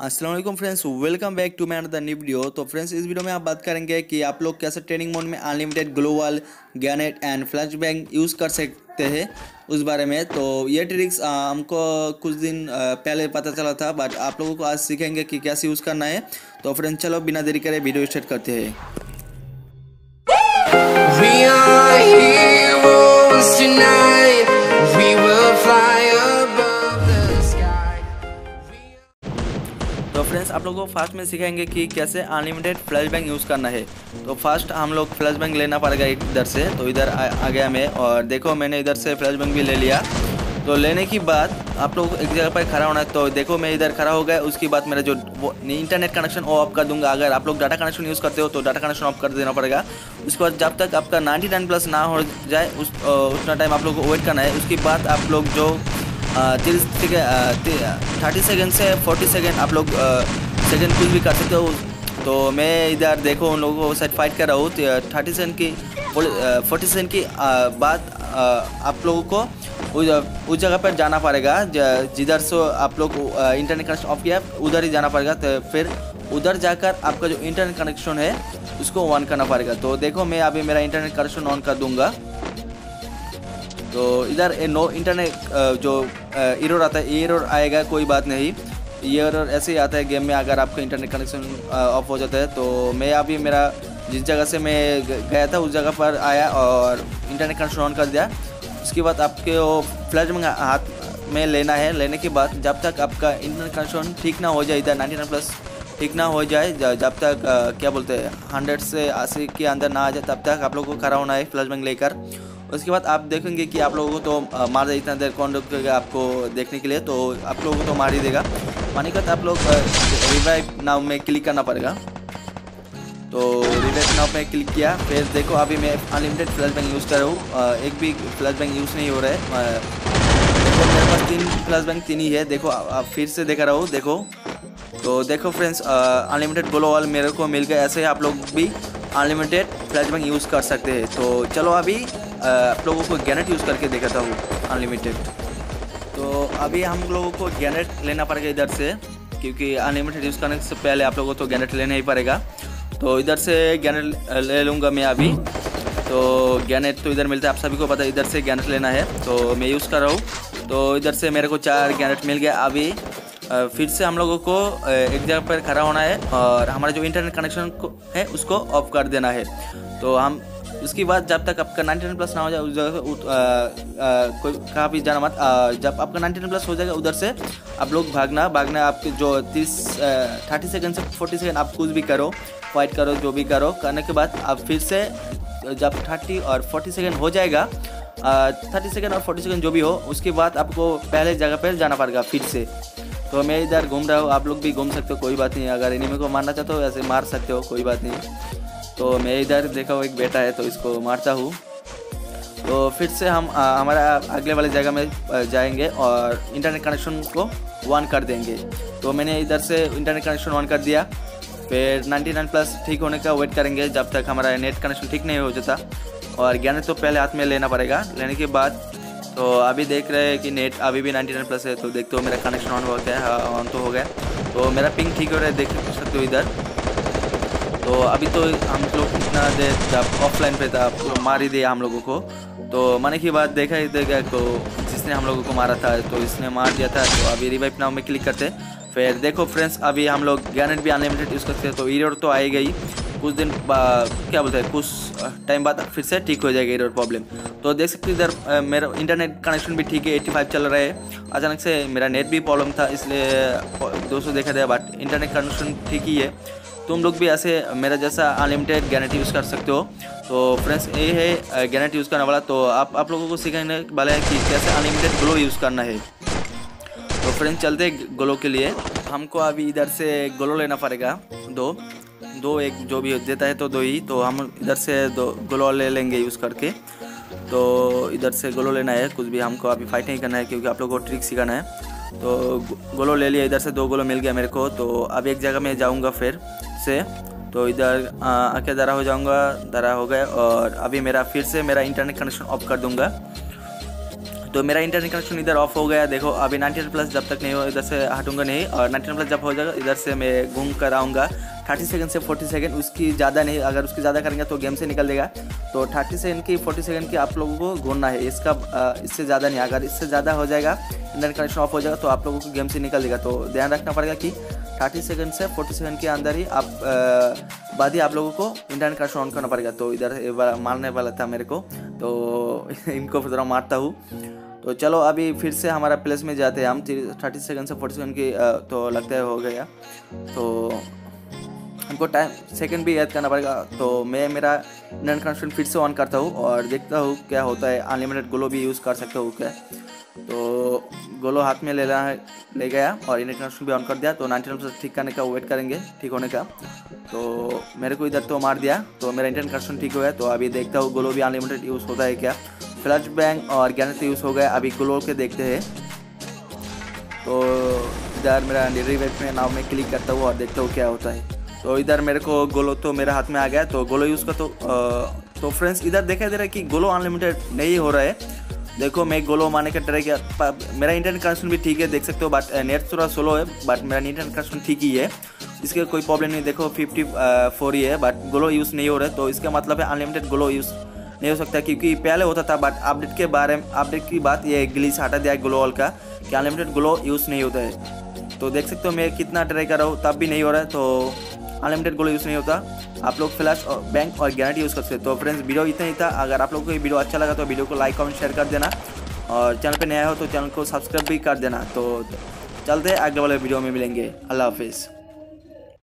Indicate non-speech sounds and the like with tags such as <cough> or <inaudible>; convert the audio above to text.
Aslam friends welcome back to my the new video तो friends इस video में आप बात करेंगे कि आप लोग कैसे ट्रेनिंग मोड में unlimited global grenade and flash bang use कर सकते हैं उस बारे में। तो ये ट्रिक्स हमको कुछ दिन पहले पता चला था बट आप लोगों को आज सीखेंगे कि कैसे यूज़ करना है। तो फ्रेंड्स चलो बिना देरी करे वीडियो स्टार्ट करते हैं। आप लोगों को फास्ट में सिखाएँगे कि कैसे अनलिमिटेड फ्लैश बैंक यूज़ करना है। तो फ़र्स्ट हम लोग फ्लैश बैंक लेना पड़ेगा इधर से तो इधर आ, गया मैं और देखो मैंने इधर से फ्लैश बैंक भी ले लिया। तो लेने के बाद आप लोग एक जगह पर खड़ा होना है तो देखो मैं इधर खड़ा हो गया उसके बाद मेरा जो इंटरनेट कनेक्शन वो ऑफ़ कर दूँगा। अगर आप लोग डाटा कनेक्शन यूज़ करते हो तो डाटा कनेक्शन ऑफ़ कर देना पड़ेगा। उसके बाद जब तक आपका 99 प्लस ना हो जाए उस उतना टाइम आप लोग को वेट करना है। उसके बाद आप लोग जो तीस थर्टी सेकेंड से फोर्टी सेकेंड आप लोग सेकेंड कुछ भी कर सकते हो। तो मैं इधर देखो उन लोगों को साइड फाइट कर रहा हूँ। थर्टी सेकेंड की फोर्टी सेकेंड की बाद आप लोगों को उस जगह पर जाना पड़ेगा। जिधर से आप लोग इंटरनेट कनेक्शन ऑफ़ किया, उधर ही जाना पड़ेगा। तो फिर उधर जाकर आपका जो इंटरनेट कनेक्शन है, उसको ऑन करना पड़ेगा। तो देखो मैं अभी मेरा इंटरनेट कनेक्शन ऑन कर दूँगा। तो इधर नो इंटरनेट जो एरर आता है एरर आएगा कोई बात नहीं। ये एरर ऐसे ही आता है गेम में अगर आपका इंटरनेट कनेक्शन ऑफ़ हो जाता है तो मैं अभी मेरा जिस जगह से मैं गया था उस जगह पर आया और इंटरनेट कनेक्शन ऑन कर दिया। उसके बाद आपके वो फ्लैश में हाथ में लेना है लेने के बाद जब तक आपका इंटरनेट कनेक्शन ठीक ना हो जाए इधर नाइन्टी प्लस ठीक ना हो जाए जब तक अ, क्या बोलते हैं हंड्रेड से अस्सी के अंदर ना आ जाए तब तक आप लोगों को खड़ा होना है फ्लैश बैंक लेकर। उसके बाद आप देखेंगे कि आप लोगों को तो मार दे इतना देर कौन रुकेगा आपको देखने के लिए तो आप लोगों को तो मार ही देगा। मानी का आप लोग रिवाइव नाव में क्लिक करना पड़ेगा। तो रिवाइव नाव में क्लिक किया, फिर देखो अभी मैं अनलिमिटेड फ्लैश बैंक यूज़ कर रहा हूँ। एक भी फ्लैश बैंक यूज़ नहीं हो रहा है। देखो, मेरे पास तीन फ्लैश बैंक तीन ही है। देखो आ- आ- फिर से देखा रहा हूँ, देखो। तो देखो फ्रेंड्स अनलिमिटेड ग्लोबल मेरे को मिल गया। ऐसे ही आप लोग भी अनलिमिटेड फ्लैश बैंक यूज़ कर सकते हैं। तो चलो अभी आप लोगों को गैनेट यूज़ करके दिखाता हूँ अनलिमिटेड तो अभी हम लोगों को गैनेट लेना पड़ेगा इधर से, क्योंकि अनलिमिटेड यूज़ करने से पहले आप लोगों को तो गैनेट लेना ही पड़ेगा। तो इधर से गैनेट ले लूँगा मैं अभी। तो गैनेट तो इधर मिलता है, आप सभी को पता है, इधर से गैनेट लेना है। तो मैं यूज़ कर रहा हूँ। तो इधर से मेरे को चार गैनेट मिल गया अभी। फिर से हम लोगों को एक जगह पर खड़ा होना है और हमारा जो इंटरनेट कनेक्शन है, उसको ऑफ़ कर देना है। तो हम, उसके बाद जब तक आपका 99 प्लस ना हो जाए, उस जगह कोई कहाँ भी जाना मत जब आपका 99 प्लस हो जाएगा उधर से, आप लोग भागना भागना आपके जो तीस थर्टी सेकेंड से फोर्टी सेकेंड आप कुछ भी करो फाइट करो, जो भी करो, करने के बाद आप फिर से, जब थर्टी और फोर्टी सेकेंड हो जाएगा थर्टी सेकेंड और फोर्टी सेकेंड जो भी हो, उसके बाद आपको पहले जगह पर जाना पड़ेगा फिर से। तो मैं इधर घूम रहा हूँ, आप लोग भी घूम सकते हो, कोई बात नहीं। अगर एनिमी को मारना चाहते हो ऐसे मार सकते हो, कोई बात नहीं। तो मैं इधर देखा हूँ, एक बेटा है तो इसको मारता हूँ। तो फिर से हम हमारा अगले वाले जगह में जाएँगे और इंटरनेट कनेक्शन को वन कर देंगे। तो मैंने इधर से इंटरनेट कनेक्शन ऑन कर दिया। फिर 99 प्लस ठीक होने का वेट करेंगे, जब तक हमारा नेट कनेक्शन ठीक नहीं हो जाता। और ज्ञान तो पहले हाथ में लेना पड़ेगा। लेने के बाद तो अभी देख रहे हैं कि नेट अभी भी 99 प्लस है तो देखते हो मेरा कनेक्शन ऑन हो गया है ऑन तो हो गया। तो मेरा पिंग ठीक हो रहा है, देख सकते हो इधर। तो अभी तो हम लोग इतना देर जब ऑफलाइन पे था तो मार ही दिया हम लोगों को। तो माने की बात देखा ही देखा तो जिसने हम लोगों को मारा था तो इसने मार दिया था तो अभी रिवाइव नाव में क्लिक करते। फिर देखो फ्रेंड्स अभी हम लोग गैनेट भी अनलिमिटेड यूज़ करते हैं तो एरर तो आएगा ही कुछ दिन क्या बोलते हैं, कुछ टाइम बाद फिर से ठीक हो जाएगा एरर प्रॉब्लम तो देख सकते इधर मेरा इंटरनेट कनेक्शन भी ठीक है 85 चल रहा है। अचानक से मेरा नेट भी प्रॉब्लम था, इसलिए 200 देखा दिया बट इंटरनेट कनेक्शन ठीक ही है। तुम लोग भी ऐसे मेरा जैसा अनलिमिटेड गैनेट यूज़ कर सकते हो। तो फ्रेंड्स ये है गैनेट यूज़ करने वाला। तो आप आप लोगों को सिखाने वाला है कि कैसे अनलिमिटेड ग्लो यूज़ करना है। तो फ्रेंड्स चलते ग्लो के लिए। हमको अभी इधर से ग्लो लेना पड़ेगा, दो। दो एक जो भी देता है तो दो ही तो हम इधर से दो ग्लो ले लेंगे यूज़ करके। तो इधर से ग्लो लेना है, कुछ भी हमको अभी फाइट नहीं करना है, क्योंकि आप लोगों को ट्रिक सिखाना है। तो गोलो ले लिया, इधर से दो गोलो मिल गया मेरे को तो अब एक जगह में जाऊँगा फिर से। तो इधर आके दरा हो जाऊँगा दरा हो गया, और अभी मेरा फिर से मेरा इंटरनेट कनेक्शन ऑफ़ कर दूँगा। तो मेरा इंटरनेट कनेक्शन इधर ऑफ़ हो गया, देखो, अभी 99 प्लस जब तक नहीं हो, इधर से हटूँगा नहीं, और 99 प्लस जब हो जाएगा, इधर से मैं घूम कर आऊँगा। 30 सेकंड से 40 सेकंड उसकी ज़्यादा नहीं, अगर उसकी ज़्यादा करेंगे तो गेम से निकल देगा। तो 30 सेकंड की 40 सेकंड की आप लोगों को घूमना है। इसका इससे ज़्यादा नहीं, अगर इससे ज़्यादा हो जाएगा इंटरनेट कनेक्शन ऑफ़ हो जाएगा तो आप लोगों को गेम से निकल देगा। तो ध्यान रखना पड़ेगा कि 30 सेकंड से फोर्टी सेकेंड के अंदर ही आप बाद ही आप लोगों को इंटरनेट कनेक्शन ऑन करना पड़ेगा। तो इधर मारने वाला था मेरे को। तो <laughs> इनको थोड़ा मारता हूँ। तो चलो, अभी फिर से हमारा प्लेस में जाते हैं हम। थर्टी सेकंड से फोर्टी सेकंड की तो लगता है हो गया। तो हमको टाइम सेकंड भी याद करना पड़ेगा। तो मैं, मेरा इंटरनेट कनेक्शन फिर से ऑन करता हूँ और देखता हूँ क्या होता है। अनलिमिटेड ग्लो भी यूज़ कर सकता हूँ, क्या? तो गोलो हाथ में ले ला ले गया और इंटरनेट कनेक्शन भी ऑन कर दिया। तो नाइन्टी परसेंट ठीक करने का वेट करेंगे, ठीक होने का। तो मेरे को इधर तो मार दिया। तो मेरा इंटरनेट कनेक्शन ठीक हो गया। तो अभी देखता हूँ गोलो भी अनलिमिटेड यूज़ होता है क्या? फ्लैश बैंक और गैनेट यूज़ हो गया। अभी गोलो के देखते हैं। तो इधर मेरा रिवेट में नाव में क्लिक करता हूँ और देखता हूँ क्या होता है। तो इधर मेरे को गोलो तो मेरे हाथ में आ गया तो गोलो यूज़ का तो तो फ्रेंड्स इधर दिखाई दे रहा है कि गोलो अनलिमिटेड नहीं हो रहा है। देखो, मैं गोलो मारने का ट्राई किया मेरा इंटरनेट कनेक्शन भी ठीक है, देख सकते हो बट नेट थोड़ा स्लो है बट मेरा इंटरनेट कनेक्शन ठीक ही है। इसके कोई प्रॉब्लम नहीं, देखो फिफ्टी फोर ही है बट गोलो यूज़ नहीं हो रहा है तो इसका मतलब है अनलिमिटेड गोलो यूज़ नहीं हो सकता क्योंकि पहले होता था बट अपडेट के बारे में अपडेट की बात ये ग्लिच हटा दिया है ग्लो ऑल का, कि अनलिमिटेड ग्लो यूज़ नहीं होता है। तो देख सकते हो, मैं कितना ट्राई कर रहा हूँ, तब भी नहीं हो रहा है तो अनलिमिटेड गोल यूज़ नहीं होता। आप लोग फ्लैश और बैंक और गारंटी यूज़ कर सकते तो फ्रेंड्स वीडियो इतना ही था। अगर आप लोग को ये वीडियो अच्छा लगा तो वीडियो को लाइक कमेंट शेयर कर देना। और चैनल पर नया हो तो चैनल को सब्सक्राइब भी कर देना। तो चलते हैं, अगले वाले वीडियो में मिलेंगे। अल्लाह हाफिज़।